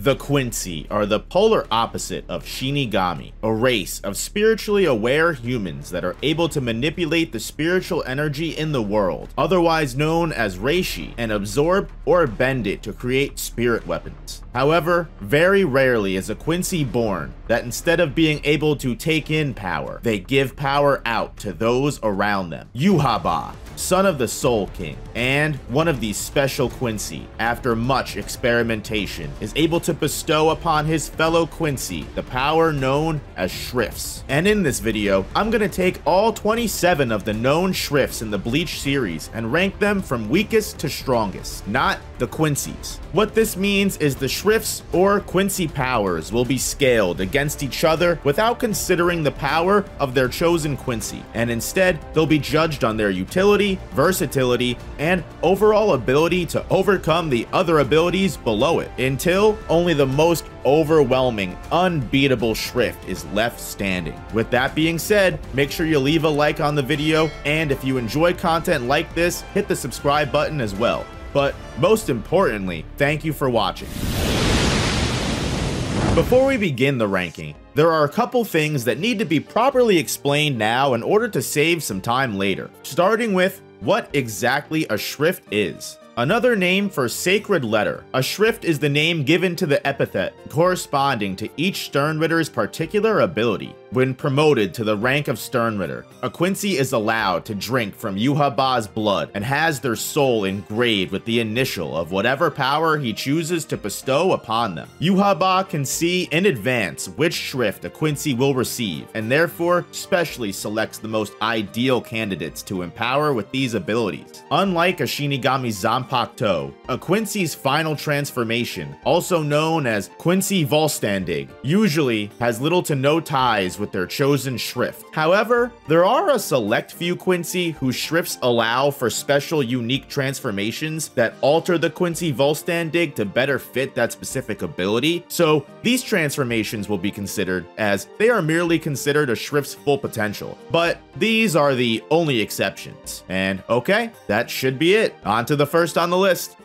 The Quincy are the polar opposite of Shinigami, a race of spiritually aware humans that are able to manipulate the spiritual energy in the world, otherwise known as Reishi, and absorb or bend it to create spirit weapons. However, very rarely is a Quincy born that instead of being able to take in power, they give power out to those around them. Yhwach, son of the Soul King, and one of these special Quincy, after much experimentation, is able to bestow upon his fellow Quincy the power known as Schrifts. And in this video, I'm gonna take all 27 of the known Schrifts in the Bleach series and rank them from weakest to strongest, not the Quincy's. What this means is the Schrifts or Quincy powers will be scaled against each other without considering the power of their chosen Quincy, and instead they'll be judged on their utility, versatility, and overall ability to overcome the other abilities below it, until only the most overwhelming, unbeatable Schrift is left standing. With that being said, make sure you leave a like on the video, and if you enjoy content like this, hit the subscribe button as well. But most importantly, thank you for watching. Before we begin the ranking, there are a couple things that need to be properly explained now in order to save some time later, starting with what exactly a schrift is. Another name for sacred letter. A schrift is the name given to the epithet corresponding to each Sternritter's particular ability. When promoted to the rank of Sternritter, a Quincy is allowed to drink from Yhwach's blood and has their soul engraved with the initial of whatever power he chooses to bestow upon them. Yhwach can see in advance which schrift a Quincy will receive, and therefore specially selects the most ideal candidates to empower with these abilities. Unlike a Shinigami Zanpakuto, a Quincy's final transformation, also known as Quincy Vollständig, usually has little to no ties with their chosen schrift. However, there are a select few Quincy whose schrifts allow for special unique transformations that alter the Quincy Vollständig to better fit that specific ability, so these transformations will be considered as they are merely considered a schrift's full potential. But these are the only exceptions. And okay, that should be it. On to the first on the list.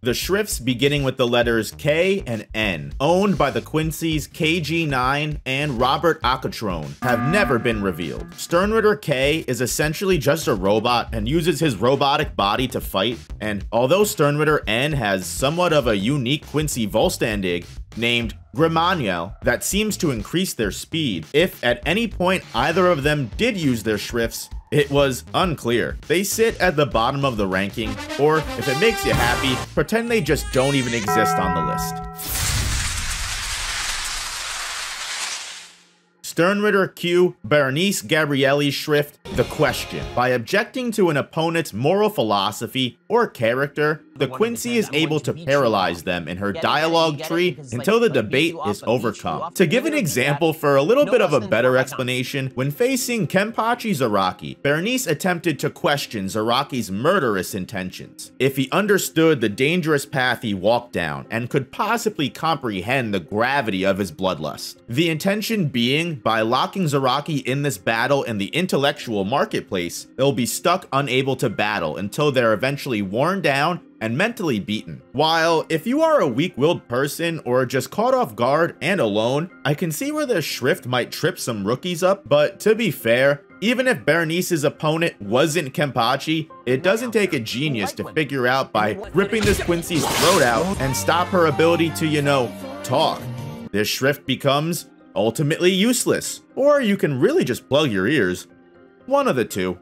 The Schrifts beginning with the letters K and N, owned by the Quincy's KG9 and Robert Accutrone, have never been revealed. Sternritter K is essentially just a robot and uses his robotic body to fight, and although Sternritter N has somewhat of a unique Quincy Vollständig, named Grimaniel that seems to increase their speed. If at any point either of them did use their schrifts, it was unclear. They sit at the bottom of the ranking, or if it makes you happy, pretend they just don't even exist on the list. Sternritter Q, Berenice Gabrielli Schrift, The Question. By objecting to an opponent's moral philosophy or character, the Quincy is able to paralyze them in her dialogue tree until the debate is overcome. To give an example for a little bit of a better explanation, when facing Kenpachi Zaraki, Berenice attempted to question Zaraki's murderous intentions. If he understood the dangerous path he walked down and could possibly comprehend the gravity of his bloodlust. The intention being by locking Zaraki in this battle in the intellectual marketplace, they'll be stuck unable to battle until they're eventually worn down and mentally beaten. While if you are a weak-willed person or just caught off guard and alone, I can see where the Schrift might trip some rookies up, but to be fair, even if Berenice's opponent wasn't Kenpachi, it doesn't take a genius to figure out by ripping this Quincy's throat out and stop her ability to, you know, talk. This Schrift becomes ultimately useless. Or you can really just plug your ears. One of the two.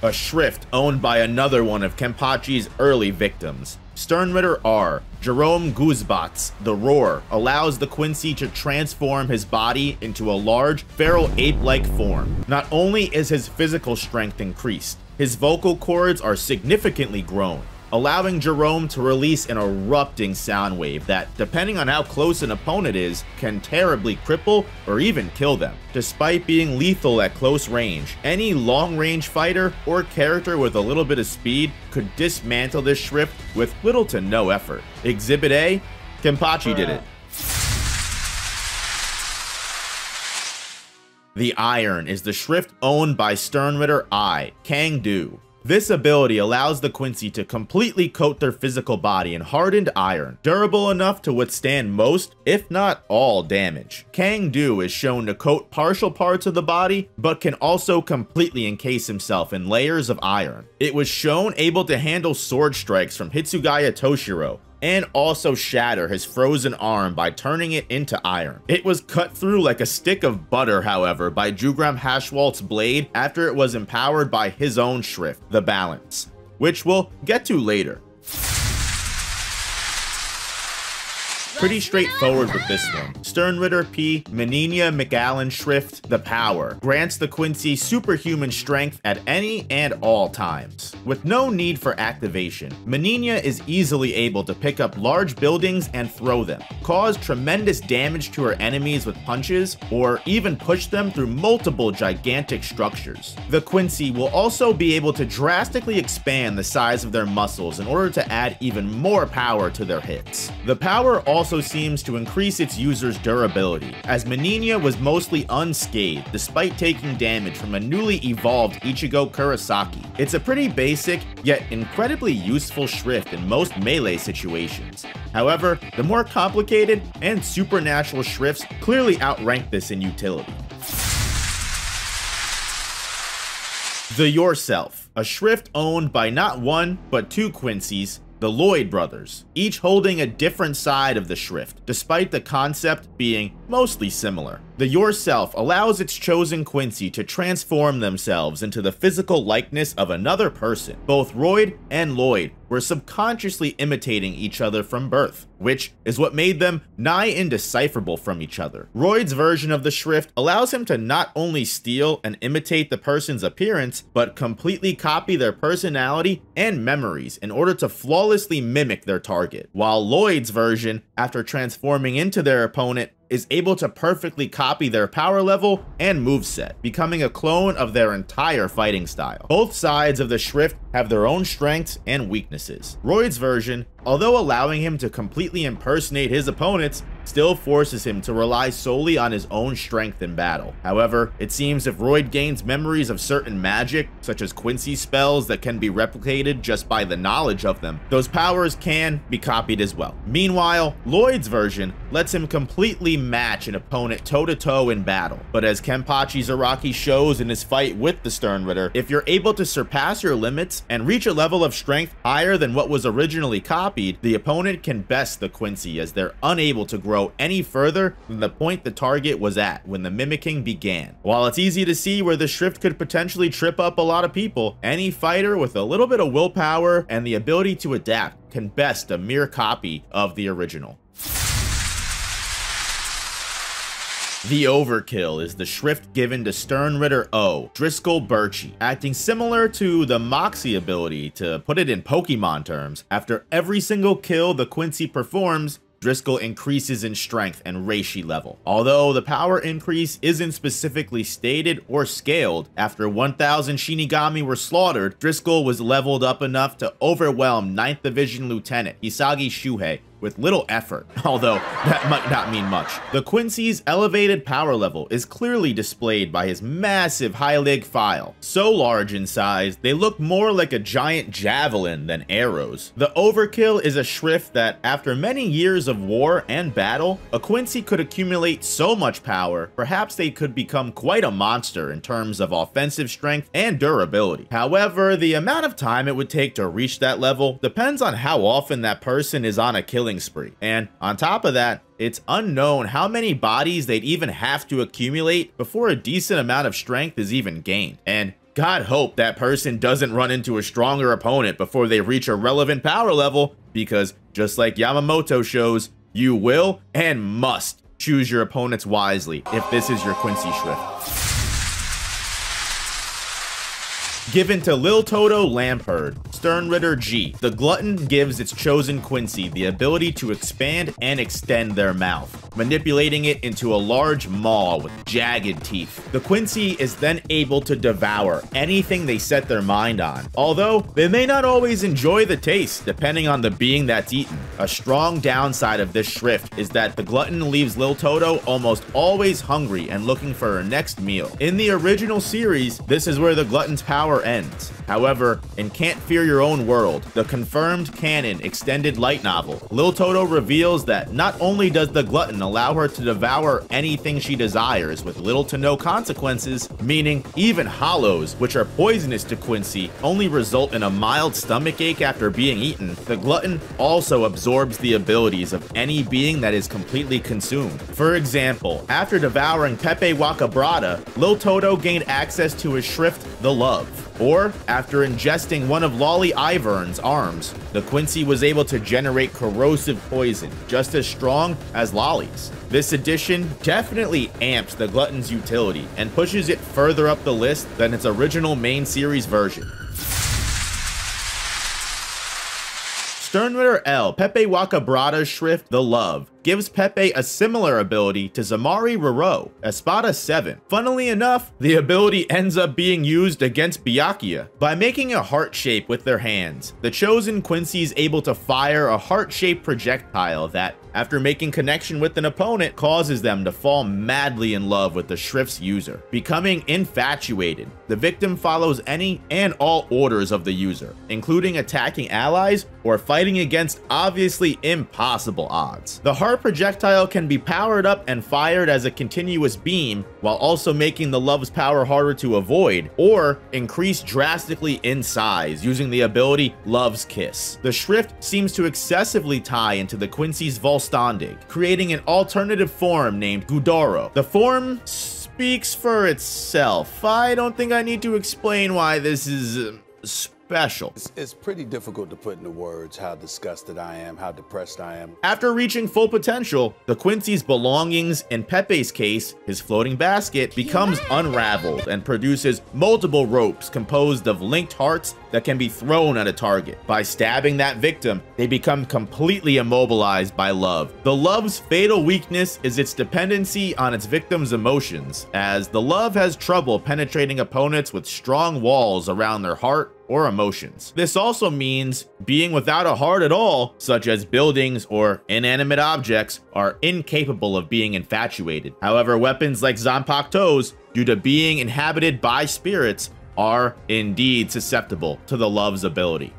A Schrift owned by another one of Kenpachi's early victims. Sternritter R, Jerome Guizbatt, the Roar, allows the Quincy to transform his body into a large, feral ape-like form. Not only is his physical strength increased, his vocal cords are significantly grown, allowing Jerome to release an erupting sound wave that, depending on how close an opponent is, can terribly cripple or even kill them. Despite being lethal at close range, any long-range fighter or character with a little bit of speed could dismantle this Schrift with little to no effort. Exhibit A, Kenpachi did it. The Iron is the Schrift owned by Sternritter I, Cang Du. This ability allows the Quincy to completely coat their physical body in hardened iron, durable enough to withstand most, if not all, damage. Cang Du is shown to coat partial parts of the body, but can also completely encase himself in layers of iron. It was shown able to handle sword strikes from Hitsugaya Toshiro, and also shatter his frozen arm by turning it into iron. It was cut through like a stick of butter, however, by Jugram Haschwalth's blade after it was empowered by his own schrift, the Balance, which we'll get to later. Pretty straightforward with this one. Sternritter P, Meninas McAllon Schrift, the power, grants the Quincy superhuman strength at any and all times. With no need for activation, Meninas is easily able to pick up large buildings and throw them, cause tremendous damage to her enemies with punches, or even push them through multiple gigantic structures. The Quincy will also be able to drastically expand the size of their muscles in order to add even more power to their hits. The power also also seems to increase its user's durability, as Meninas was mostly unscathed despite taking damage from a newly evolved Ichigo Kurosaki. It's a pretty basic, yet incredibly useful schrift in most melee situations. However, the more complicated and supernatural schrifts clearly outrank this in utility. The Yourself, a schrift owned by not one, but two Quincy's, the Lloyd brothers, each holding a different side of the schrift, despite the concept being mostly similar. The Yourself allows its chosen Quincy to transform themselves into the physical likeness of another person. Both Royd and Loyd were subconsciously imitating each other from birth, which is what made them nigh indecipherable from each other. Royd's version of the Schrift allows him to not only steal and imitate the person's appearance, but completely copy their personality and memories in order to flawlessly mimic their target, while Loyd's version, after transforming into their opponent, is able to perfectly copy their power level and moveset, becoming a clone of their entire fighting style. Both sides of the Schrift have their own strengths and weaknesses. Royd's version, although allowing him to completely impersonate his opponents, still forces him to rely solely on his own strength in battle. However, it seems if Royd gains memories of certain magic, such as Quincy spells that can be replicated just by the knowledge of them, those powers can be copied as well. Meanwhile, Loyd's version lets him completely match an opponent toe-to-toe -to -toe in battle. But as Kenpachi Zaraki shows in his fight with the Sternritter, if you're able to surpass your limits and reach a level of strength higher than what was originally copied, the opponent can best the Quincy as they're unable to grow grow any further than the point the target was at when the mimicking began. While it's easy to see where the Schrift could potentially trip up a lot of people, any fighter with a little bit of willpower and the ability to adapt can best a mere copy of the original. The Overkill is the schrift given to Sternritter O, Driscoll Berci, acting similar to the Moxie ability to put it in Pokemon terms. After every single kill the Quincy performs, Driscoll increases in strength and reishi level. Although the power increase isn't specifically stated or scaled, after 1000 Shinigami were slaughtered, Driscoll was leveled up enough to overwhelm 9th Division Lieutenant Hisagi Shuhei with little effort, although that might not mean much. The Quincy's elevated power level is clearly displayed by his massive Heilig Pfeil. So large in size, they look more like a giant javelin than arrows. The Overkill is a schrift that, after many years of war and battle, a Quincy could accumulate so much power, perhaps they could become quite a monster in terms of offensive strength and durability. However, the amount of time it would take to reach that level depends on how often that person is on a killing killing spree. And on top of that, it's unknown how many bodies they'd even have to accumulate before a decent amount of strength is even gained. And God hope that person doesn't run into a stronger opponent before they reach a relevant power level, because just like Yamamoto shows, you will and must choose your opponents wisely if this is your Quincy Schrift. Given to Liltotto Lamperd, Sternritter G, the glutton gives its chosen Quincy the ability to expand and extend their mouth. Manipulating it into a large maw with jagged teeth. The Quincy is then able to devour anything they set their mind on, although they may not always enjoy the taste, depending on the being that's eaten. A strong downside of this schrift is that the glutton leaves Liltotto almost always hungry and looking for her next meal. In the original series, this is where the glutton's power ends. However, in Can't Fear Your Own World, the confirmed canon extended light novel, Liltotto reveals that not only does the glutton allow her to devour anything she desires with little to no consequences, meaning even hollows, which are poisonous to Quincy, only result in a mild stomach ache after being eaten, the glutton also absorbs the abilities of any being that is completely consumed. For example, after devouring Pepe Waccabrada, Lil Toto gained access to his schrift, the Love. Or, after ingesting one of Loly Aivirrne's arms, the Quincy was able to generate corrosive poison, just as strong as Loly's. This addition definitely amps the Glutton's utility and pushes it further up the list than its original main series version. Sternritter L, Pepe Waccabrada's Schrift, The Love, gives Pepe a similar ability to Zommari Rureaux, Espada 7. Funnily enough, the ability ends up being used against Byakuya. By making a heart shape with their hands, the chosen Quincy is able to fire a heart-shaped projectile that, after making connection with an opponent, causes them to fall madly in love with the Schrift's user. Becoming infatuated, the victim follows any and all orders of the user, including attacking allies or fighting against obviously impossible odds. The heart projectile can be powered up and fired as a continuous beam, while also making the Love's power harder to avoid, or increase drastically in size using the ability Love's Kiss. The Schrift seems to excessively tie into the Quincy's Vollständig, creating an alternative form named Gudoero. The form speaks for itself. I don't think I need to explain why this is uh, special. It's, it's, pretty difficult to put into words how disgusted I am, how depressed I am. After reaching full potential, the Quincy's belongings, in Pepe's case, his floating basket, becomes unraveled and produces multiple ropes composed of linked hearts that can be thrown at a target. By stabbing that victim, they become completely immobilized by love. The love's fatal weakness is its dependency on its victim's emotions, as the love has trouble penetrating opponents with strong walls around their heart or emotions. This also means being without a heart at all, such as buildings or inanimate objects, are incapable of being infatuated. However, weapons like Zanpakutos, due to being inhabited by spirits, are indeed susceptible to the love's ability.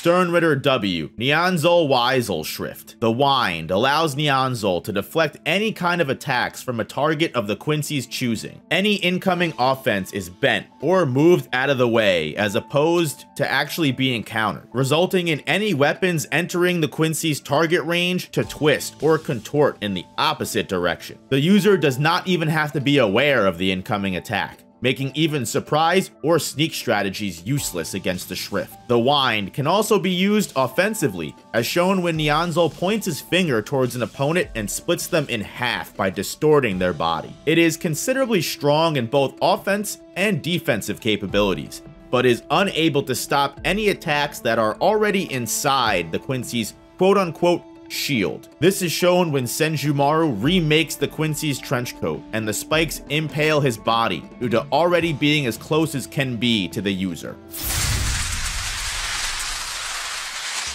Sternritter W, Nianzol Weisol Schrift. The Wind allows Nianzol to deflect any kind of attacks from a target of the Quincy's choosing. Any incoming offense is bent or moved out of the way as opposed to actually being countered, resulting in any weapons entering the Quincy's target range to twist or contort in the opposite direction. The user does not even have to be aware of the incoming attack making even surprise or sneak strategies useless against the Schrift. The Wind can also be used offensively, as shown when Nianzol points his finger towards an opponent and splits them in half by distorting their body. It is considerably strong in both offense and defensive capabilities, but is unable to stop any attacks that are already inside the Quincy's quote-unquote shield. This is shown when Senjumaru remakes the Quincy's trench coat, and the spikes impale his body due to already being as close as can be to the user.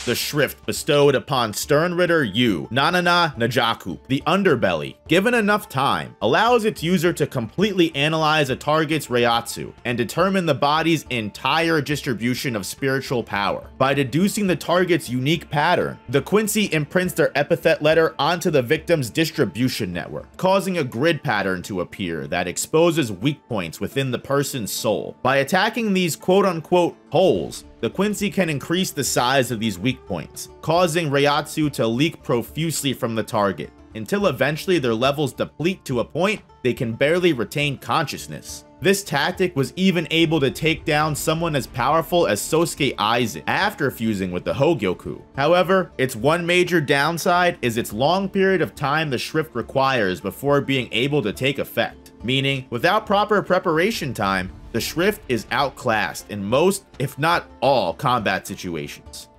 The schrift bestowed upon Sternritter U, NaNaNa Najahkoop, the underbelly, given enough time, allows its user to completely analyze a target's Reiatsu and determine the body's entire distribution of spiritual power. By deducing the target's unique pattern, the Quincy imprints their epithet letter onto the victim's distribution network, causing a grid pattern to appear that exposes weak points within the person's soul. By attacking these quote-unquote holes, the Quincy can increase the size of these weak points, causing Reiatsu to leak profusely from the target, until eventually their levels deplete to a point they can barely retain consciousness. This tactic was even able to take down someone as powerful as Sosuke Aizen after fusing with the Hogyoku. However, its one major downside is its long period of time the Schrift requires before being able to take effect, meaning without proper preparation time, the Schrift is outclassed in most, if not all, combat situations.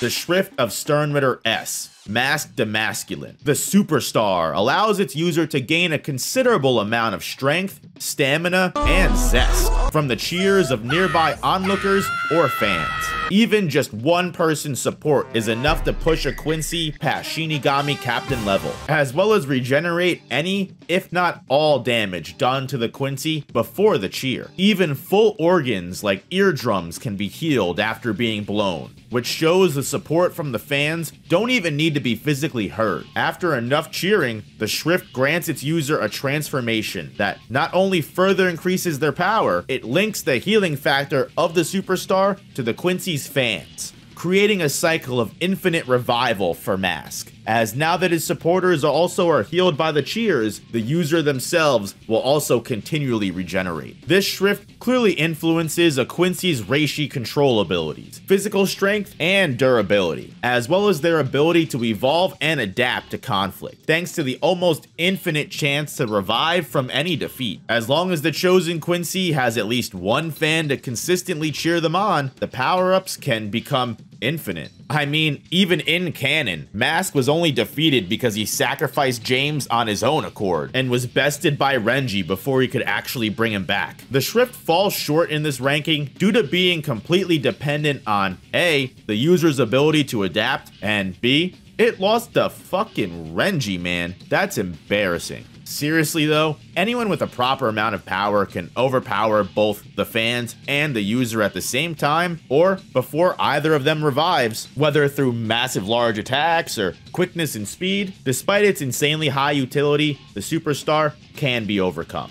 The Schrift of Sternritter S. Mask De Masculine. The Superstar allows its user to gain a considerable amount of strength, stamina, and zest from the cheers of nearby onlookers or fans. Even just one person's support is enough to push a Quincy past Shinigami captain level, as well as regenerate any, if not all damage done to the Quincy before the cheer. Even full organs like eardrums can be healed after being blown, which shows the support from the fans don't even need to be physically heard. After enough cheering, the Schrift grants its user a transformation that not only further increases their power, it links the healing factor of the superstar to the Quincy's fans creating a cycle of infinite revival for Mask. As now that his supporters also are healed by the cheers, the user themselves will also continually regenerate. This schrift clearly influences a Quincy's Reishi control abilities, physical strength, and durability, as well as their ability to evolve and adapt to conflict, thanks to the almost infinite chance to revive from any defeat. As long as the chosen Quincy has at least one fan to consistently cheer them on, the power-ups can become infinite. I mean, even in canon, Mask was only defeated because he sacrificed James on his own accord and was bested by Renji before he could actually bring him back. The Schrift falls short in this ranking due to being completely dependent on A, the user's ability to adapt, and B, it lost the fucking Renji, man. That's embarrassing. Seriously though, anyone with a proper amount of power can overpower both the fans and the user at the same time, or before either of them revives, whether through massive large attacks or quickness and speed. Despite its insanely high utility, the superstar can be overcome.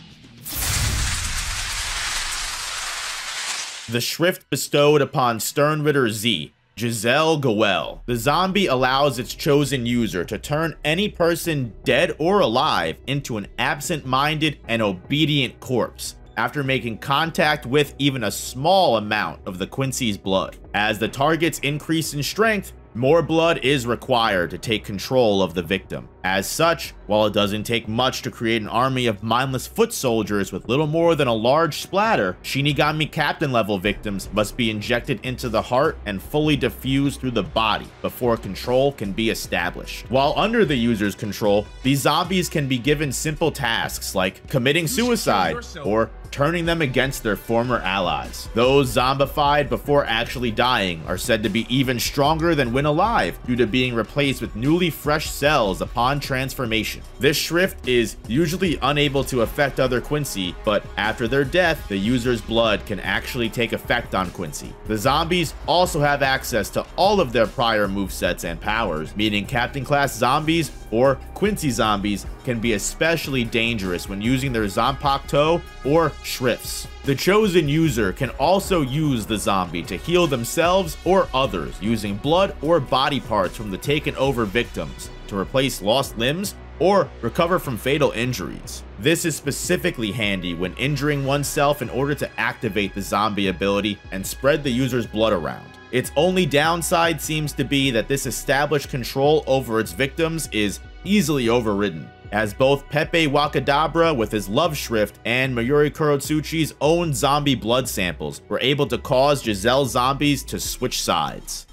The Schrift bestowed upon Sternritter Z Giselle Gewelle. The zombie allows its chosen user to turn any person dead or alive into an absent-minded and obedient corpse after making contact with even a small amount of the Quincy's blood. As the targets increase in strength, more blood is required to take control of the victim. As such, while it doesn't take much to create an army of mindless foot soldiers with little more than a large splatter, Shinigami captain level victims must be injected into the heart and fully diffused through the body before control can be established. While under the user's control, these zombies can be given simple tasks like committing suicide or turning them against their former allies. Those zombified before actually dying are said to be even stronger than when alive due to being replaced with newly fresh cells upon transformation. This schrift is usually unable to affect other Quincy, but after their death, the user's blood can actually take effect on Quincy. The zombies also have access to all of their prior movesets and powers, meaning Captain Class zombies or Quincy zombies can be especially dangerous when using their Zanpakuto or Schrifts. The chosen user can also use the zombie to heal themselves or others using blood or body parts from the taken over victims to replace lost limbs or recover from fatal injuries. This is specifically handy when injuring oneself in order to activate the zombie ability and spread the user's blood around. Its only downside seems to be that this established control over its victims is easily overridden, as both Pepe Waccabrada with his love schrift and Mayuri Kurotsuchi's own zombie blood samples were able to cause Giselle zombies to switch sides.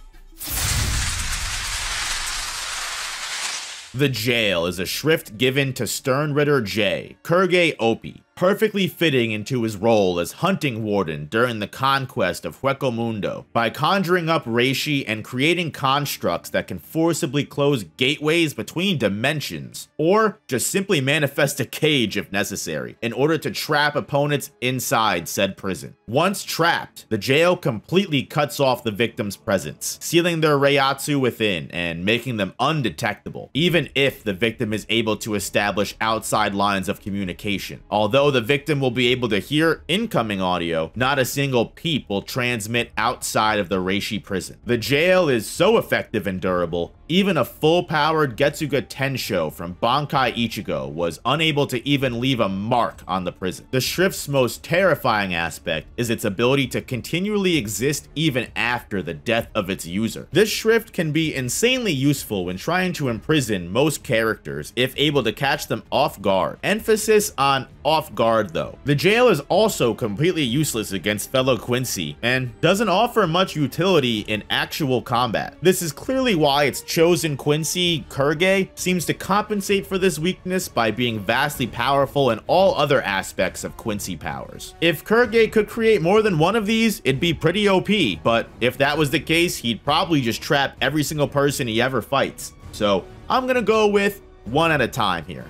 The Jail is a schrift given to Sternritter J, Quilge Opie, perfectly fitting into his role as hunting warden during the conquest of Hueco Mundo by conjuring up Reishi and creating constructs that can forcibly close gateways between dimensions, or just simply manifest a cage if necessary, in order to trap opponents inside said prison. Once trapped, the jail completely cuts off the victim's presence, sealing their Reiatsu within and making them undetectable, even if the victim is able to establish outside lines of communication. Although the victim will be able to hear incoming audio, not a single peep will transmit outside of the Reishi prison. The jail is so effective and durable even a full-powered Getsuga Tensho from Bankai Ichigo was unable to even leave a mark on the prison. The Schrift's most terrifying aspect is its ability to continually exist even after the death of its user. This Schrift can be insanely useful when trying to imprison most characters if able to catch them off guard. Emphasis on off guard though. The jail is also completely useless against fellow Quincy and doesn't offer much utility in actual combat. This is clearly why its chosen Quincy, Quilge, seems to compensate for this weakness by being vastly powerful in all other aspects of Quincy powers. If Quilge could create more than one of these, it'd be pretty OP, but if that was the case, he'd probably just trap every single person he ever fights. So I'm gonna go with one at a time here.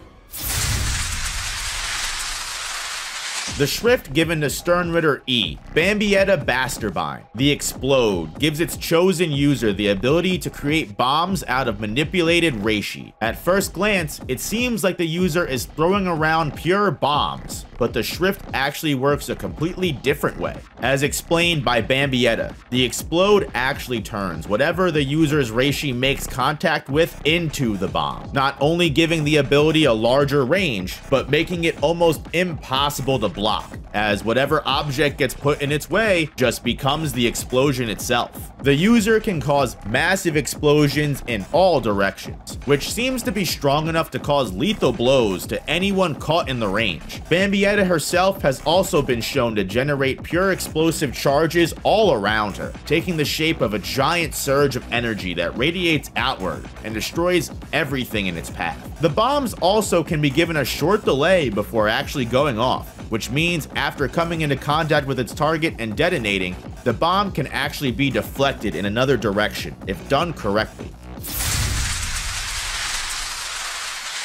The Schrift given to Sternritter E, Bambietta Basterbine. The Explode gives its chosen user the ability to create bombs out of manipulated reishi. At first glance, it seems like the user is throwing around pure bombs, but the Schrift actually works a completely different way. As explained by Bambietta, the Explode actually turns whatever the user's reishi makes contact with into the bomb, not only giving the ability a larger range, but making it almost impossible to block block, as whatever object gets put in its way just becomes the explosion itself. The user can cause massive explosions in all directions, which seems to be strong enough to cause lethal blows to anyone caught in the range. Bambietta herself has also been shown to generate pure explosive charges all around her, taking the shape of a giant surge of energy that radiates outward and destroys everything in its path. The bombs also can be given a short delay before actually going off, which means after coming into contact with its target and detonating, the bomb can actually be deflected in another direction if done correctly.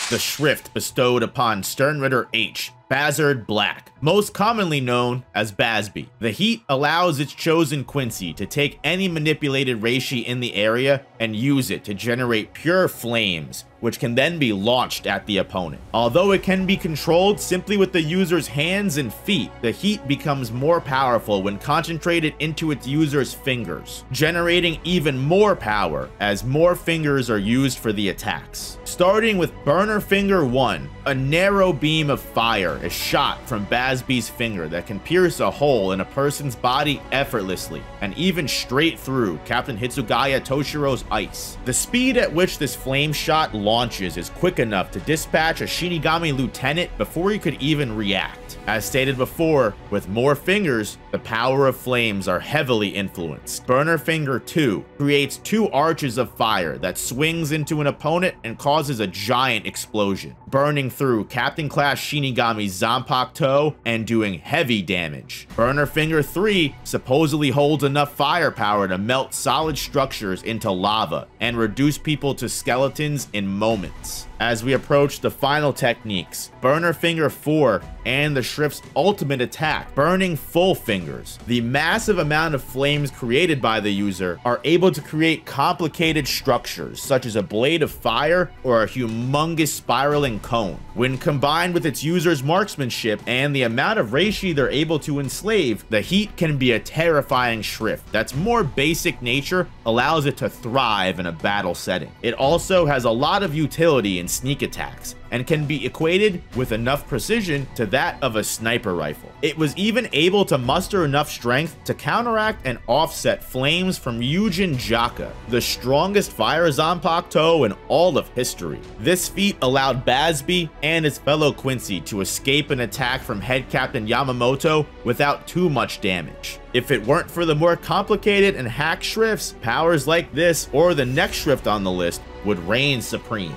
The Schrift bestowed upon Sternritter H Bazard Black, most commonly known as Bazz-B. The heat allows its chosen Quincy to take any manipulated reishi in the area and use it to generate pure flames, which can then be launched at the opponent. Although it can be controlled simply with the user's hands and feet, the heat becomes more powerful when concentrated into its user's fingers, generating even more power as more fingers are used for the attacks. Starting with Burner Finger 1, a narrow beam of fire is shot from Bazz-B's finger that can pierce a hole in a person's body effortlessly, and even straight through Captain Hitsugaya Toshiro's ice. The speed at which this flame shot launches is quick enough to dispatch a Shinigami lieutenant before he could even react. As stated before, with more fingers, the power of flames are heavily influenced. Burner Finger 2 creates two arches of fire that swings into an opponent and causes a giant explosion, burning through Captain Class Shinigami Zanpakuto and doing heavy damage. Burner Finger 3 supposedly holds enough firepower to melt solid structures into lava and reduce people to skeletons in moments as we approach the final techniques, Burner Finger 4 and the Schrift's ultimate attack, Burning Full Fingers. The massive amount of flames created by the user are able to create complicated structures, such as a blade of fire or a humongous spiraling cone. When combined with its user's marksmanship and the amount of reishi they're able to enslave, the heat can be a terrifying Schrift that's more basic nature allows it to thrive in a battle setting. It also has a lot of utility in sneak attacks, and can be equated with enough precision to that of a sniper rifle. It was even able to muster enough strength to counteract and offset flames from Ryujin Jakka, the strongest fire Zanpakuto in all of history. This feat allowed Bazz-B and his fellow Quincy to escape an attack from head captain Yamamoto without too much damage. If it weren't for the more complicated and hack schrifts, powers like this or the next schrift on the list would reign supreme.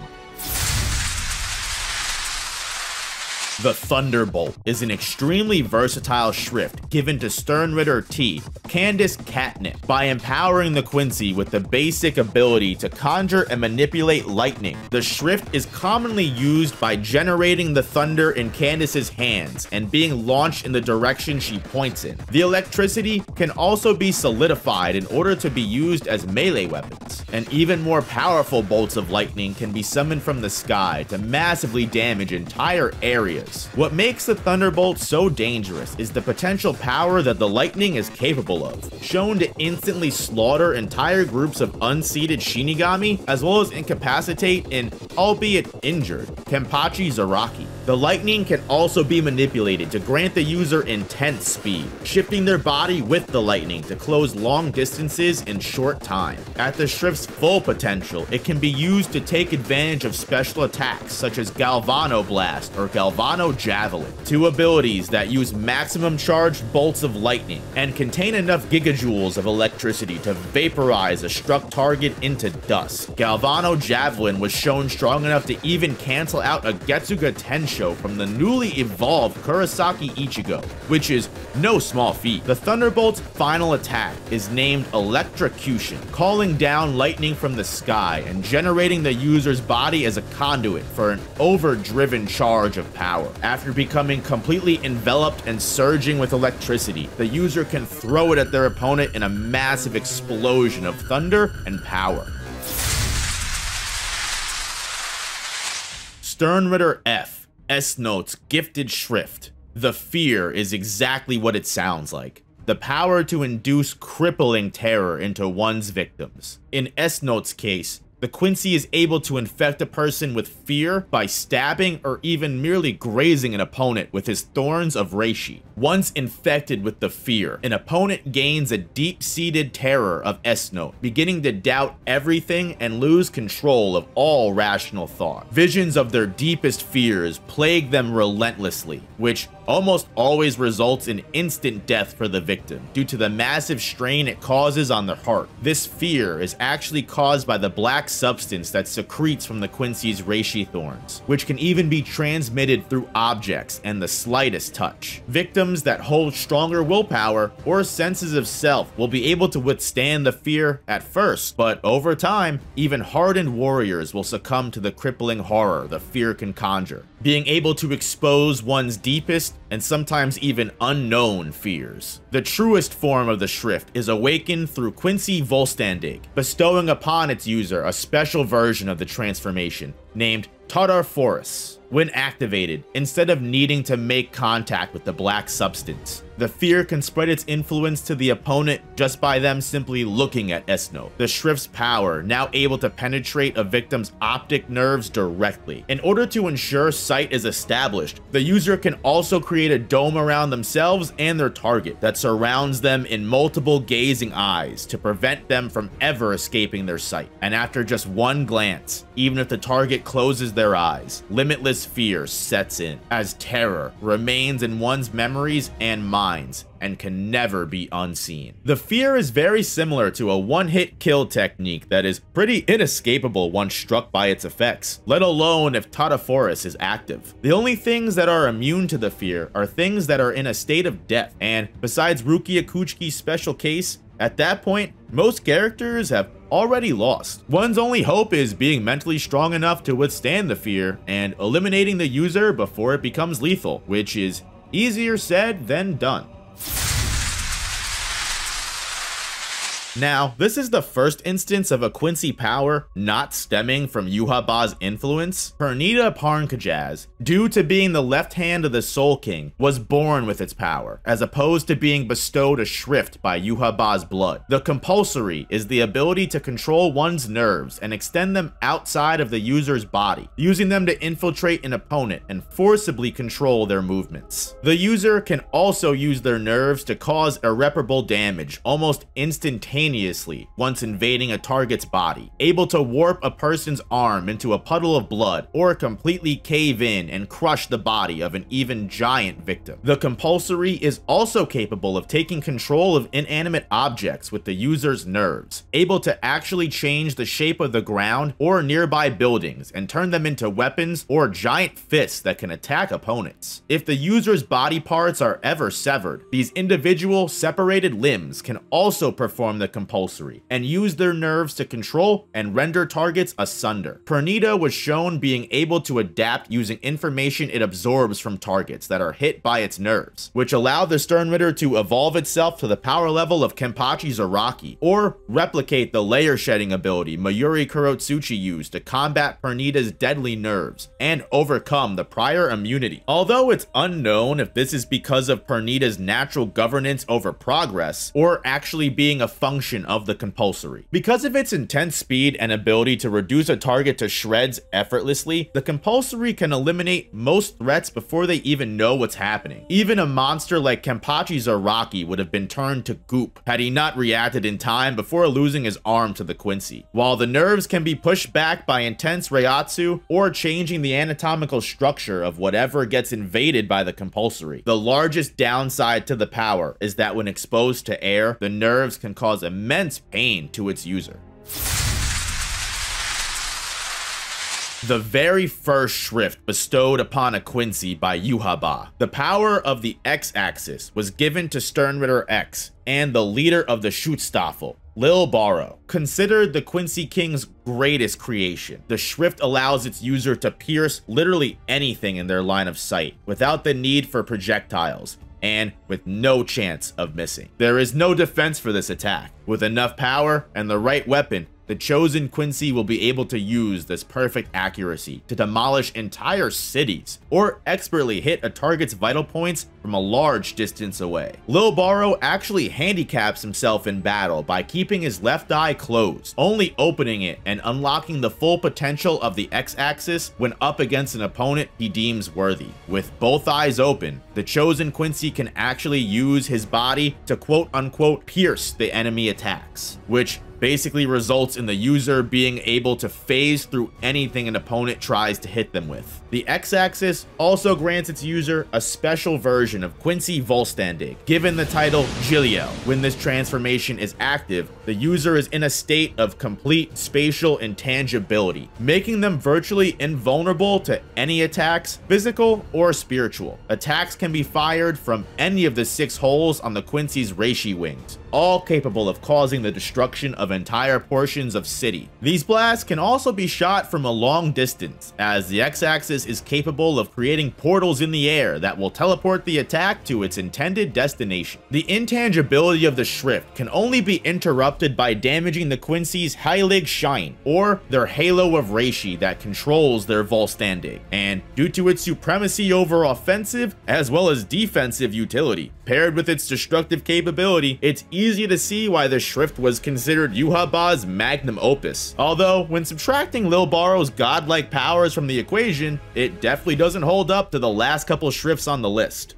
The Thunderbolt is an extremely versatile schrift given to Sternritter T, Candice Catnipp, by empowering the Quincy with the basic ability to conjure and manipulate lightning. The schrift is commonly used by generating the thunder in Candice's hands and being launched in the direction she points in. The electricity can also be solidified in order to be used as melee weapons. and even more powerful bolts of lightning can be summoned from the sky to massively damage entire areas. What makes the Thunderbolt so dangerous is the potential power that the lightning is capable of, shown to instantly slaughter entire groups of unseated Shinigami, as well as incapacitate an, albeit injured, Kenpachi Zaraki. The lightning can also be manipulated to grant the user intense speed, shifting their body with the lightning to close long distances in short time. At the Schrift's full potential, it can be used to take advantage of special attacks such as Galvano Blast or Galvano Javelin, two abilities that use maximum charged bolts of lightning and contain enough gigajoules of electricity to vaporize a struck target into dust. Galvano Javelin was shown strong enough to even cancel out a Getsuga Tensho from the newly evolved Kurosaki Ichigo, which is no small feat. The Thunderbolt's final attack is named Electrocution, calling down lightning from the sky and generating the user's body as a conduit for an overdriven charge of power. After becoming completely enveloped and surging with electricity, the user can throw it at their opponent in a massive explosion of thunder and power. Sternritter F, Äs Nödt's Gifted Schrift. The fear is exactly what it sounds like. The power to induce crippling terror into one's victims. In Äs Nödt's case, the Quincy is able to infect a person with fear by stabbing or even merely grazing an opponent with his Thorns of Reishi. Once infected with the fear, an opponent gains a deep-seated terror of Äs Nödt, beginning to doubt everything and lose control of all rational thought. Visions of their deepest fears plague them relentlessly, which almost always results in instant death for the victim due to the massive strain it causes on their heart. This fear is actually caused by the black substance that secretes from the Quincy's reishi thorns, which can even be transmitted through objects and the slightest touch. Victims that hold stronger willpower or senses of self will be able to withstand the fear at first, but over time, even hardened warriors will succumb to the crippling horror the fear can conjure. Being able to expose one's deepest and sometimes even unknown fears. The truest form of the Schrift is awakened through Quincy Vollständig, bestowing upon its user a special version of the transformation, named Tatarforas. When activated, instead of needing to make contact with the black substance, the fear can spread its influence to the opponent just by them simply looking at Äs Nödt. The Schrift's power, now able to penetrate a victim's optic nerves directly. In order to ensure sight is established, the user can also create a dome around themselves and their target that surrounds them in multiple gazing eyes to prevent them from ever escaping their sight. And after just one glance, even if the target closes their eyes, limitless fear sets in as terror remains in one's memories and mind and can never be unseen. The fear is very similar to a one-hit kill technique that is pretty inescapable once struck by its effects, let alone if Tatarforas is active. The only things that are immune to the fear are things that are in a state of death, and besides Rukia Kuchiki's special case, at that point, most characters have already lost. One's only hope is being mentally strong enough to withstand the fear and eliminating the user before it becomes lethal, which is Easier said than done. Now, this is the first instance of a Quincy power not stemming from Yhwach's influence. Pernida Parnkgjas, due to being the left hand of the Soul King, was born with its power, as opposed to being bestowed a schrift by Yhwach's blood. The compulsory is the ability to control one's nerves and extend them outside of the user's body, using them to infiltrate an opponent and forcibly control their movements. The user can also use their nerves to cause irreparable damage almost instantaneously instantaneously once invading a target's body, able to warp a person's arm into a puddle of blood or completely cave in and crush the body of an even giant victim. The compulsory is also capable of taking control of inanimate objects with the user's nerves, able to actually change the shape of the ground or nearby buildings and turn them into weapons or giant fists that can attack opponents. If the user's body parts are ever severed, these individual separated limbs can also perform the compulsory and use their nerves to control and render targets asunder. Pernida was shown being able to adapt using information it absorbs from targets that are hit by its nerves, which allow the Sternritter to evolve itself to the power level of Kenpachi Zaraki, or replicate the layer shedding ability Mayuri Kurotsuchi used to combat Pernida's deadly nerves and overcome the prior immunity. Although it's unknown if this is because of Pernida's natural governance over progress, or actually being a function of the compulsory. Because of its intense speed and ability to reduce a target to shreds effortlessly, the compulsory can eliminate most threats before they even know what's happening. Even a monster like Kenpachi Zaraki would have been turned to goop had he not reacted in time before losing his arm to the Quincy. While the nerves can be pushed back by intense Reiatsu or changing the anatomical structure of whatever gets invaded by the compulsory, the largest downside to the power is that when exposed to air, the nerves can cause immense pain to its user. the very first schrift bestowed upon a Quincy by Yhwach. The power of the X-axis was given to Sternritter X and the leader of the Schutzstaffel, Lille Barro. Considered the Quincy King's greatest creation, the Schrift allows its user to pierce literally anything in their line of sight without the need for projectiles, and with no chance of missing. There is no defense for this attack. With enough power and the right weapon, the chosen Quincy will be able to use this perfect accuracy to demolish entire cities or expertly hit a target's vital points from a large distance away. Lille Barro actually handicaps himself in battle by keeping his left eye closed, only opening it and unlocking the full potential of the X-axis when up against an opponent he deems worthy. With both eyes open, the chosen Quincy can actually use his body to quote unquote pierce the enemy attacks, which basically results in the user being able to phase through anything an opponent tries to hit them with. The x-axis also grants its user a special version of Quincy Vollständig, given the title Jilliel. When this transformation is active, the user is in a state of complete spatial intangibility, making them virtually invulnerable to any attacks, physical or spiritual. Attacks can be fired from any of the six holes on the Quincy's Reishi wings, all capable of causing the destruction of entire portions of city. These blasts can also be shot from a long distance, as the x-axis is capable of creating portals in the air that will teleport the attack to its intended destination. The intangibility of the Schrift can only be interrupted by damaging the Quincy's Heiligenschein, or their Halo of Reishi that controls their Vollständig, and due to its supremacy over offensive as well as defensive utility, paired with its destructive capability, it's easy to see why the Schrift was considered Yhwach's magnum opus. Although, when subtracting Lille Barro's godlike powers from the equation, it definitely doesn't hold up to the last couple Schrifts on the list.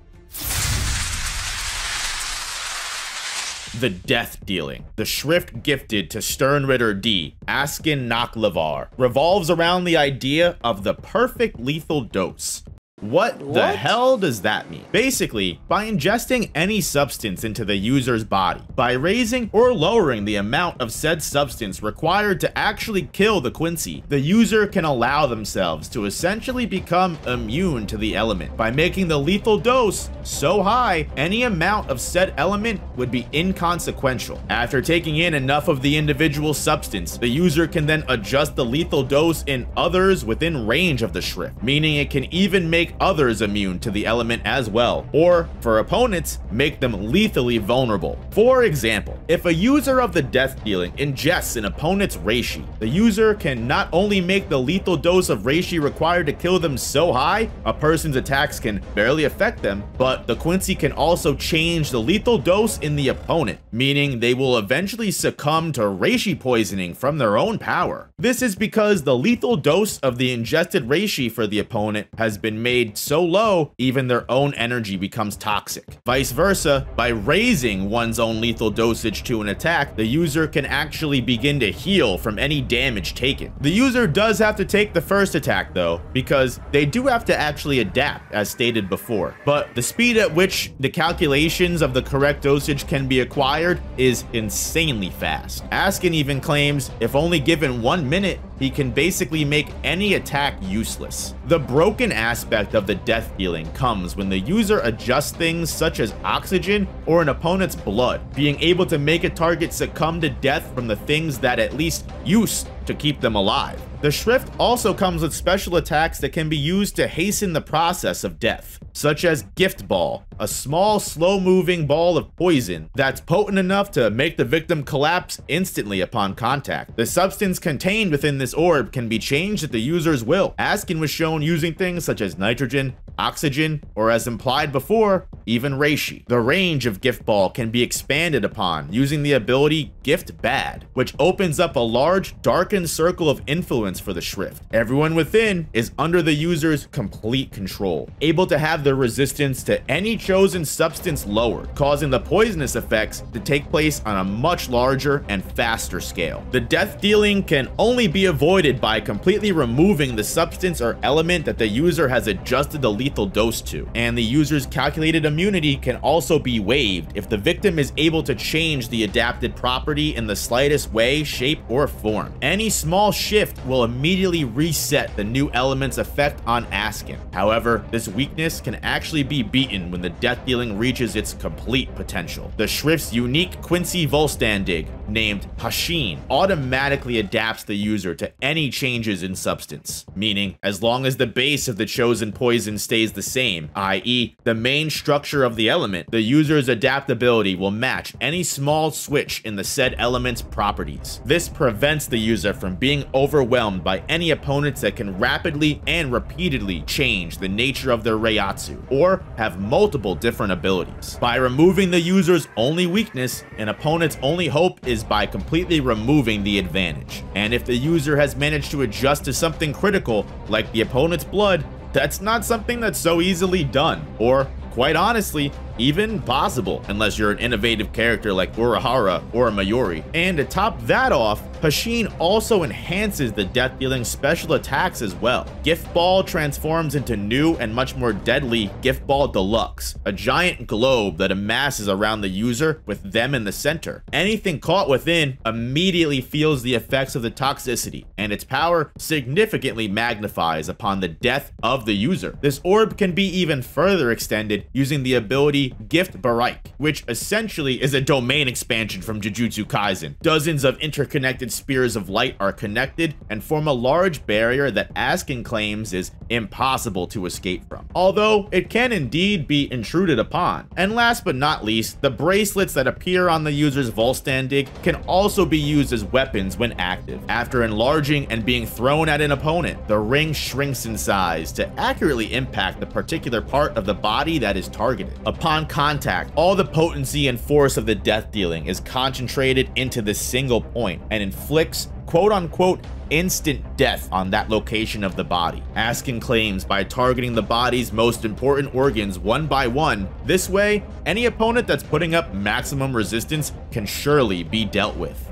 The Death Dealing, the Schrift gifted to Sternritter D, Askin Nakk Le Vaar, revolves around the idea of the perfect lethal dose. What, what, the hell does that mean? Basically, by ingesting any substance into the user's body, by raising or lowering the amount of said substance required to actually kill the Quincy, the user can allow themselves to essentially become immune to the element. By making the lethal dose so high, any amount of said element would be inconsequential. After taking in enough of the individual substance, the user can then adjust the lethal dose in others within range of the schrift, meaning it can even make make others immune to the element as well, or, for opponents, make them lethally vulnerable. For example, if a user of the Death Dealing ingests an opponent's Reishi, the user can not only make the lethal dose of Reishi required to kill them so high, a person's attacks can barely affect them, but the Quincy can also change the lethal dose in the opponent, meaning they will eventually succumb to Reishi poisoning from their own power. This is because the lethal dose of the ingested Reishi for the opponent has been made made so low, even their own energy becomes toxic. Vice versa, by raising one's own lethal dosage to an attack, the user can actually begin to heal from any damage taken. The user does have to take the first attack though, because they do have to actually adapt, as stated before. But the speed at which the calculations of the correct dosage can be acquired is insanely fast. Askin even claims if only given one minute, he can basically make any attack useless. The broken aspect of the death dealing comes when the user adjusts things such as oxygen or an opponent's blood, being able to make a target succumb to death from the things that at least used to keep them alive. The Schrift also comes with special attacks that can be used to hasten the process of death, such as Gift Ball, a small, slow-moving ball of poison that's potent enough to make the victim collapse instantly upon contact. The substance contained within this orb can be changed at the user's will. Askin was shown using things such as nitrogen, oxygen, or as implied before, even reishi. The range of Gift Ball can be expanded upon using the ability Gift Bad, which opens up a large, darkened circle of influence for the Schrift. Everyone within is under the user's complete control, able to have their resistance to any chosen substance lowered, causing the poisonous effects to take place on a much larger and faster scale. The death dealing can only be avoided by completely removing the substance or element that the user has adjusted the lethal dose to, and the user's calculated immunity can also be waived if the victim is able to change the adapted property in the slightest way, shape, or form. Any small shift will immediately reset the new element's effect on Askin. However, this weakness can actually be beaten when the death dealing reaches its complete potential. The Schrift's unique Quincy Vollständig, named Hashin, automatically adapts the user to any changes in substance, meaning as long as the base of the chosen poison stays the same, i.e. the main structure of the element, the user's adaptability will match any small switch in the said element's properties. This prevents the user from being overwhelmed by any opponents that can rapidly and repeatedly change the nature of their Reiatsu, or have multiple different abilities. By removing the user's only weakness, an opponent's only hope is by completely removing the advantage. And if the user has managed to adjust to something critical, like the opponent's blood, that's not something that's so easily done, or quite honestly, even possible, unless you're an innovative character like Urahara or a Mayuri. And to top that off, Hashin also enhances the death-dealing special attacks as well. Gift Ball transforms into new and much more deadly Gift Ball Deluxe, a giant globe that amasses around the user with them in the center. Anything caught within immediately feels the effects of the toxicity, and its power significantly magnifies upon the death of the user. This orb can be even further extended using the ability Gift Bereich, which essentially is a domain expansion from Jujutsu Kaisen. Dozens of interconnected spears of light are connected and form a large barrier that Askin claims is impossible to escape from, although it can indeed be intruded upon. And last but not least, the bracelets that appear on the user's Vollständig can also be used as weapons when active. After enlarging and being thrown at an opponent, the ring shrinks in size to accurately impact the particular part of the body that is targeted. Upon contact, all the potency and force of the death dealing is concentrated into this single point and inflicts quote unquote instant death on that location of the body. Askin claims by targeting the body's most important organs one by one, this way, any opponent that's putting up maximum resistance can surely be dealt with.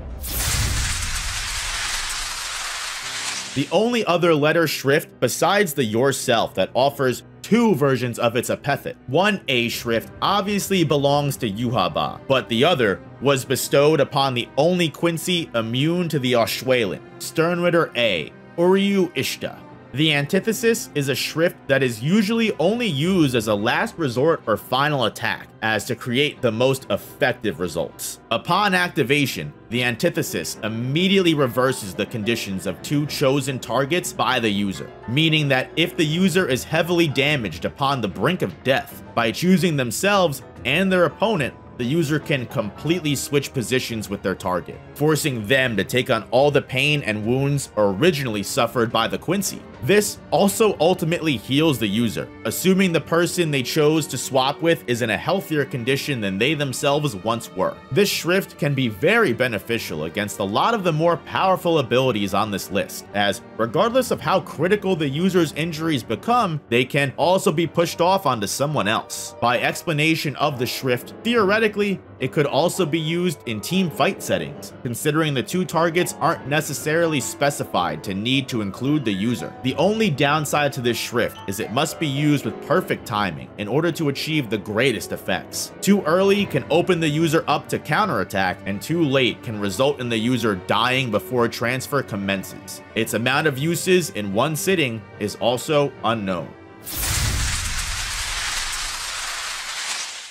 The only other letter schrift besides the yourself that offers two versions of its epithet. One A schrift obviously belongs to Yhwach, but the other was bestowed upon the only Quincy immune to the Auswählen, Sternritter A, Uryu Ishida. The antithesis is a schrift that is usually only used as a last resort or final attack, as to create the most effective results. Upon activation, the antithesis immediately reverses the conditions of two chosen targets by the user, meaning that if the user is heavily damaged upon the brink of death, by choosing themselves and their opponent, the user can completely switch positions with their target, forcing them to take on all the pain and wounds originally suffered by the Quincy. This also ultimately heals the user, assuming the person they chose to swap with is in a healthier condition than they themselves once were. This schrift can be very beneficial against a lot of the more powerful abilities on this list, as regardless of how critical the user's injuries become, they can also be pushed off onto someone else. By explanation of the schrift, theoretically, it could also be used in team fight settings, considering the two targets aren't necessarily specified to need to include the user. The only downside to this Schrift is it must be used with perfect timing in order to achieve the greatest effects. Too early can open the user up to counterattack, and too late can result in the user dying before transfer commences. Its amount of uses in one sitting is also unknown.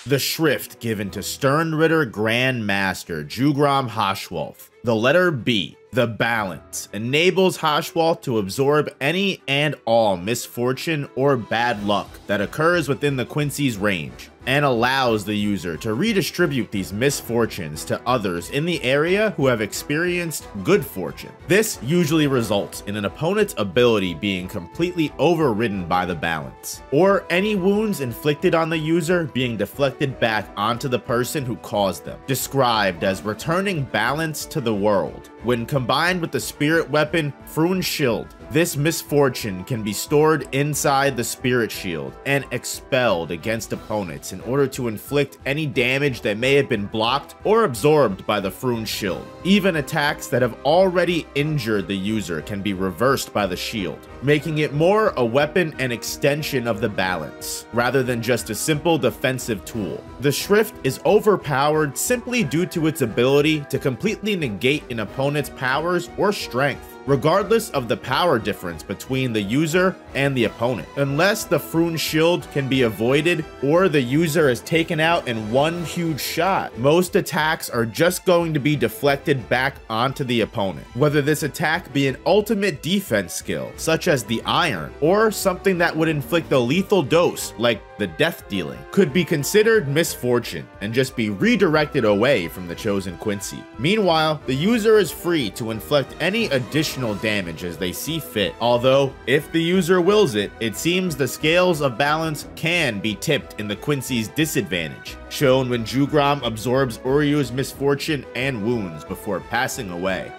The Schrift given to Sternritter Grand Master Jugram Haschwalth. The letter B, the balance, enables Haschwalth to absorb any and all misfortune or bad luck that occurs within the Quincy's range and allows the user to redistribute these misfortunes to others in the area who have experienced good fortune. This usually results in an opponent's ability being completely overridden by the balance, or any wounds inflicted on the user being deflected back onto the person who caused them, described as returning balance to the world. When combined with the spirit weapon Freund Shield, this misfortune can be stored inside the spirit shield and expelled against opponents in order to inflict any damage that may have been blocked or absorbed by the Freund shield. Even attacks that have already injured the user can be reversed by the shield, making it more a weapon and extension of the balance, rather than just a simple defensive tool. The Schrift is overpowered simply due to its ability to completely negate an opponent's powers or strength regardless of the power difference between the user and the opponent. Unless the Freund shield can be avoided or the user is taken out in one huge shot, most attacks are just going to be deflected back onto the opponent. Whether this attack be an ultimate defense skill, such as the Iron, or something that would inflict a lethal dose, like the death dealing, could be considered misfortune and just be redirected away from the chosen Quincy. Meanwhile, the user is free to inflict any additional damage as they see fit, although if the user wills it, it seems the scales of balance can be tipped in the Quincy's disadvantage, shown when Jugram absorbs Uryu's misfortune and wounds before passing away.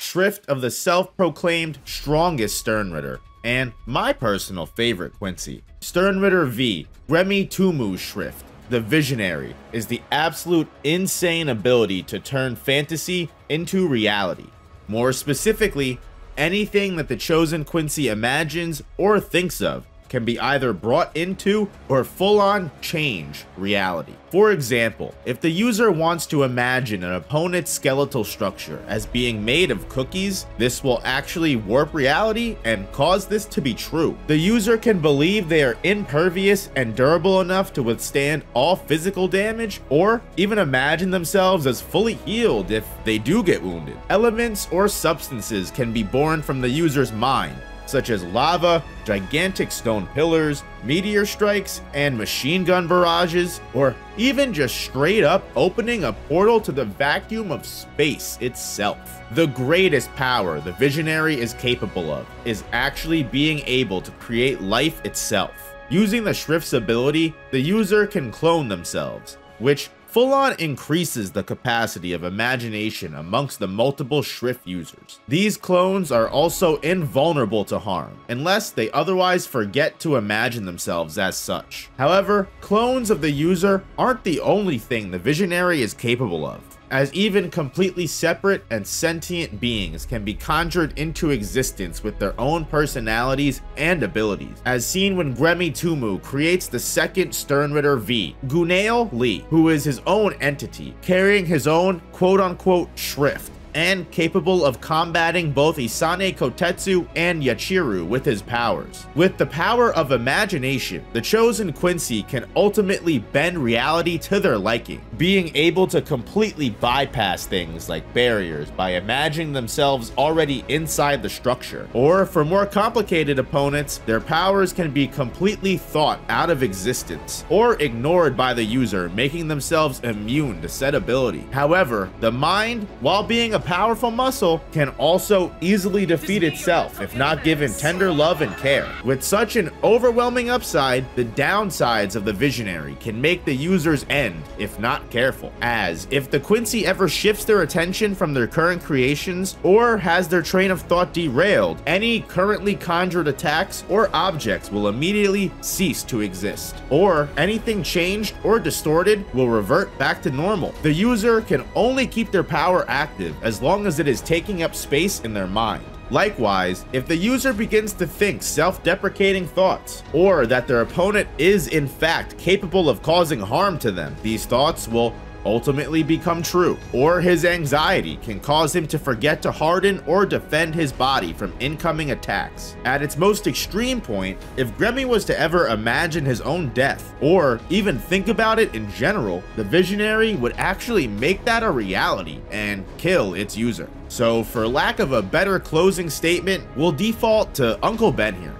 Schrift of the self-proclaimed strongest Sternritter, and my personal favorite Quincy. Sternritter V, Gremmy Thoumeaux Schrift, the Visionary, is the absolute insane ability to turn fantasy into reality. More specifically, anything that the chosen Quincy imagines or thinks of can be either brought into or full on change reality. For example, if the user wants to imagine an opponent's skeletal structure as being made of cookies, this will actually warp reality and cause this to be true. The user can believe they are impervious and durable enough to withstand all physical damage, or even imagine themselves as fully healed if they do get wounded. Elements or substances can be born from the user's mind, such as lava, gigantic stone pillars, meteor strikes, and machine gun barrages, or even just straight up opening a portal to the vacuum of space itself. The greatest power the Visionary is capable of is actually being able to create life itself. Using the Schrift's ability, the user can clone themselves, which full-on increases the capacity of imagination amongst the multiple Schrift users. These clones are also invulnerable to harm, unless they otherwise forget to imagine themselves as such. However, clones of the user aren't the only thing the Visionary is capable of as even completely separate and sentient beings can be conjured into existence with their own personalities and abilities, as seen when Gremmy Thoumeaux creates the second Sternritter V, Guenael Lee, who is his own entity, carrying his own quote-unquote schrift and capable of combating both Isane Kotetsu and Yachiru with his powers. With the power of imagination, the Chosen Quincy can ultimately bend reality to their liking, being able to completely bypass things like barriers by imagining themselves already inside the structure. Or for more complicated opponents, their powers can be completely thought out of existence or ignored by the user, making themselves immune to said ability. However, the mind, while being a powerful muscle can also easily defeat itself if not given tender love and care. With such an overwhelming upside, the downsides of the Visionary can make the user's end if not careful. As if the Quincy ever shifts their attention from their current creations or has their train of thought derailed, any currently conjured attacks or objects will immediately cease to exist. Or anything changed or distorted will revert back to normal. The user can only keep their power active as long as it is taking up space in their mind. Likewise, if the user begins to think self-deprecating thoughts, or that their opponent is in fact capable of causing harm to them, these thoughts will ultimately become true, or his anxiety can cause him to forget to harden or defend his body from incoming attacks. At its most extreme point, if Gremmy was to ever imagine his own death, or even think about it in general, the Visionary would actually make that a reality and kill its user. So for lack of a better closing statement, we'll default to Uncle Ben here.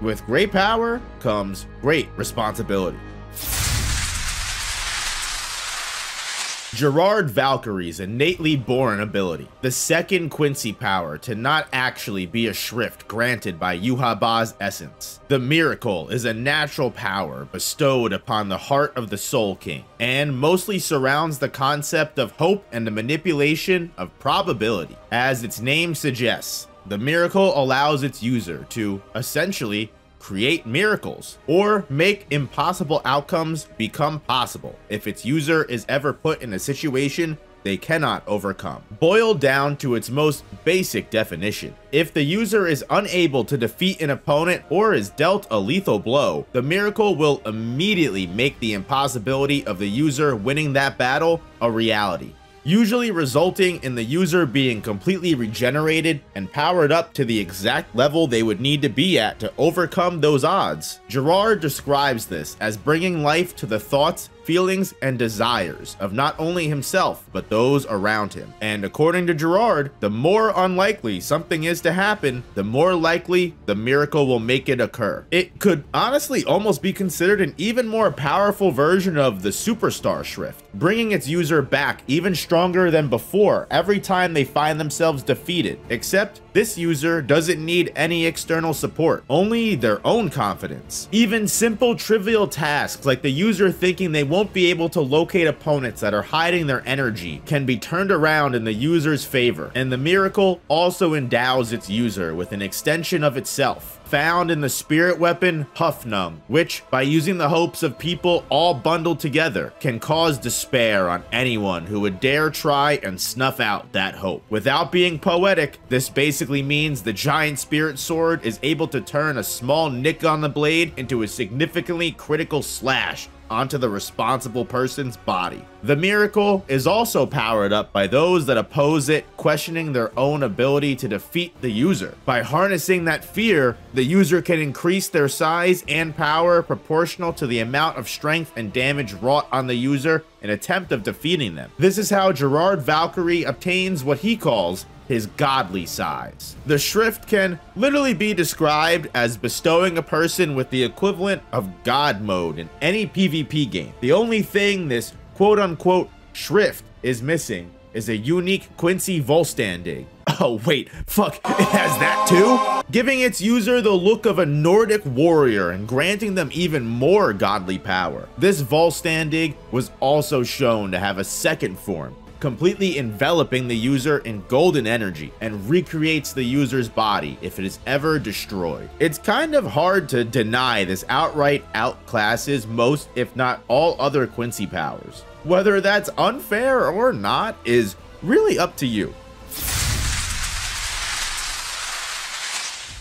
With great power comes great responsibility. Gerard Valkyrie's innately born ability, the second Quincy power to not actually be a schrift granted by Yhwach's essence. The miracle is a natural power bestowed upon the heart of the Soul King, and mostly surrounds the concept of hope and the manipulation of probability. As its name suggests, the miracle allows its user to, essentially, create miracles, or make impossible outcomes become possible. If its user is ever put in a situation they cannot overcome. Boiled down to its most basic definition, if the user is unable to defeat an opponent or is dealt a lethal blow, the miracle will immediately make the impossibility of the user winning that battle a reality usually resulting in the user being completely regenerated and powered up to the exact level they would need to be at to overcome those odds. Gerard describes this as bringing life to the thoughts feelings, and desires of not only himself, but those around him. And according to Gerard, the more unlikely something is to happen, the more likely the miracle will make it occur. It could honestly almost be considered an even more powerful version of the Superstar Schrift, bringing its user back even stronger than before every time they find themselves defeated, except this user doesn't need any external support, only their own confidence. Even simple trivial tasks like the user thinking they won't won't be able to locate opponents that are hiding their energy can be turned around in the user's favor, and the miracle also endows its user with an extension of itself, found in the spirit weapon Hoffnung, which, by using the hopes of people all bundled together, can cause despair on anyone who would dare try and snuff out that hope. Without being poetic, this basically means the giant spirit sword is able to turn a small nick on the blade into a significantly critical slash onto the responsible person's body. The miracle is also powered up by those that oppose it, questioning their own ability to defeat the user. By harnessing that fear, the user can increase their size and power proportional to the amount of strength and damage wrought on the user in attempt of defeating them. This is how Gerard Valkyrie obtains what he calls his godly size. The Schrift can literally be described as bestowing a person with the equivalent of God mode in any PvP game. The only thing this quote unquote Schrift is missing is a unique Quincy Vollständig. Oh wait, fuck, it has that too? Giving its user the look of a Nordic warrior and granting them even more godly power. This Vollständig was also shown to have a second form, completely enveloping the user in golden energy and recreates the user's body if it is ever destroyed. It's kind of hard to deny this outright outclasses most if not all other Quincy powers. Whether that's unfair or not is really up to you.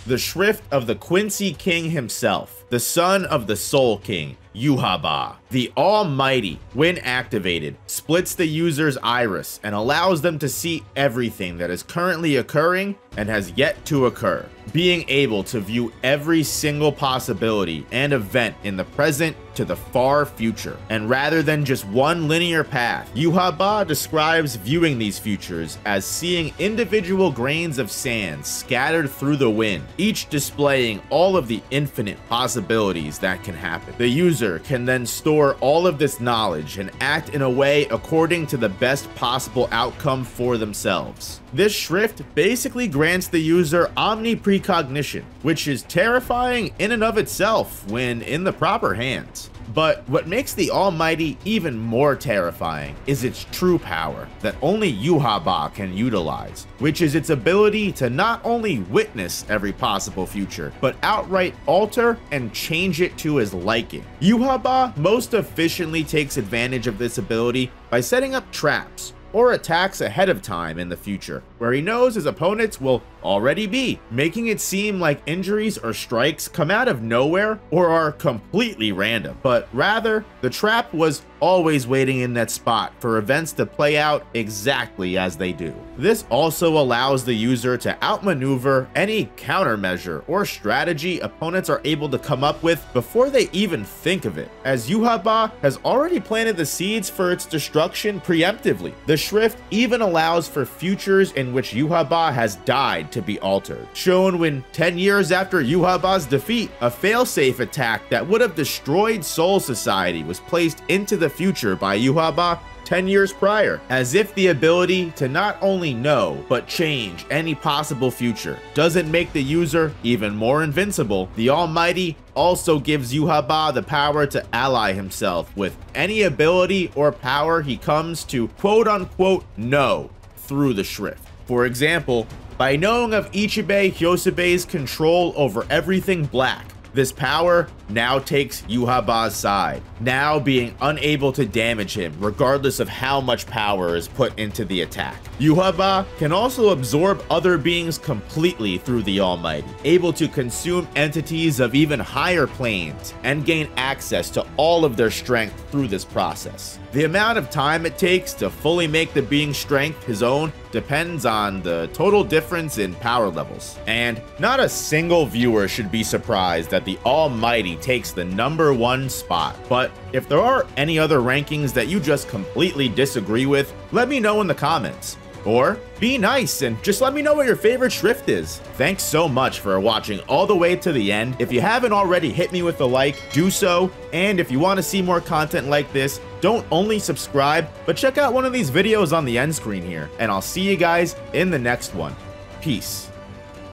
The Schrift of the Quincy King himself, the son of the Soul King, Yhwach. The Almighty, when activated, splits the user's iris and allows them to see everything that is currently occurring and has yet to occur, being able to view every single possibility and event in the present to the far future. And rather than just one linear path, Yhwach describes viewing these futures as seeing individual grains of sand scattered through the wind, each displaying all of the infinite possibilities that can happen. The user can then store all of this knowledge and act in a way according to the best possible outcome for themselves. This schrift basically grants the user omni precognition, which is terrifying in and of itself when in the proper hands. But what makes the Almighty even more terrifying is its true power that only Yhwach can utilize, which is its ability to not only witness every possible future, but outright alter and change it to his liking. Yhwach most efficiently takes advantage of this ability by setting up traps or attacks ahead of time in the future, where he knows his opponents will already be, making it seem like injuries or strikes come out of nowhere or are completely random. But rather, the trap was always waiting in that spot for events to play out exactly as they do. This also allows the user to outmaneuver any countermeasure or strategy opponents are able to come up with before they even think of it, as Yhwach has already planted the seeds for its destruction preemptively. The Schrift even allows for futures in which Yhwach has died to be altered, shown when 10 years after Yhwach's defeat, a failsafe attack that would have destroyed Soul Society was placed into the future by Yhwach 10 years prior, as if the ability to not only know, but change any possible future doesn't make the user even more invincible, the Almighty also gives Yhwach the power to ally himself with any ability or power he comes to quote unquote know through the Schrift. For example, by knowing of Ichibei Hyosube's control over everything black, this power now takes Yhwach's side, now being unable to damage him regardless of how much power is put into the attack. Yhwach can also absorb other beings completely through the Almighty, able to consume entities of even higher planes and gain access to all of their strength through this process. The amount of time it takes to fully make the being's strength his own depends on the total difference in power levels. And not a single viewer should be surprised that the Almighty takes the number one spot. But if there are any other rankings that you just completely disagree with, let me know in the comments. Or be nice and just let me know what your favorite schrift is. Thanks so much for watching all the way to the end. If you haven't already hit me with a like, do so. And if you want to see more content like this, don't only subscribe, but check out one of these videos on the end screen here. And I'll see you guys in the next one. Peace.